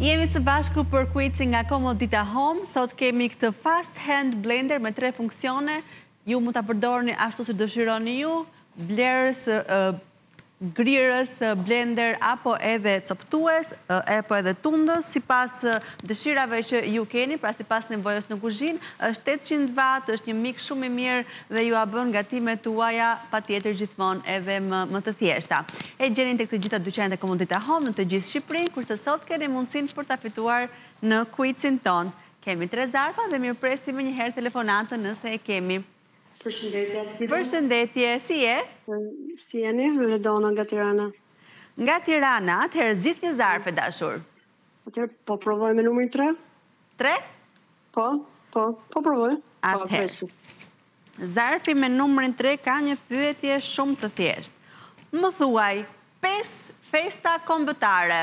Jemi së bashku për kuicin nga Komodita Home. Sot kemi këtë fast hand blender me tre funksione. Ju mund ta përdorni ashtu si dëshironi ju. Blerës grirës, blender apo edhe copëtues apo edhe tundës sipas dëshirave që ju keni, pra sipas nevojës në kuzhinë, është tetëqind vat, është një mik shumë i mirë dhe jua bën gatimet tuaja patjetër gjithmonë edhe më të thjeshta. E gjeni tek të gjitha dyqanet e Komodita Home në të gjithë Shqipërinë, kurse sot keni mundësinë për ta fituar në kuicin tonë. Kemi tre zarfa dhe mirëpresim menjëherë telefonatën nëse e kemi. Përshëndetje. Përshëndetje, si je? Si jeni? Redona nga Tirana. Nga Tirana, atëherë zgjidh një zarf e dashur. Atëherë po provoj me numrin 3. 3? Po, po, po provoj. Po, atëherë. Zarfi me numrin 3 ka një pyetje shumë të thjeshtë. Më thuaj, 5 festa kombëtare.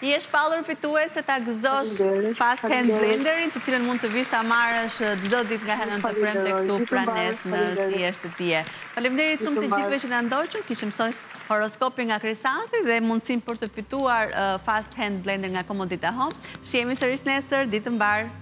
Je shpallur fituese ta gëzosh Fast Hand Blenderin, të cilën mund të vish ta marrësh çdo ditë nga e hëna në të premte këtu pranë nesh në Ftesë Shtëpie. Faleminderit shumë të gjithëve që na ndoqën, kishim sot horoskopin nga Krisanti dhe mundësinë për të fituar Fast Hand Blender nga Komodita Home. Shihemi sërish nesër, ditë të mbarë.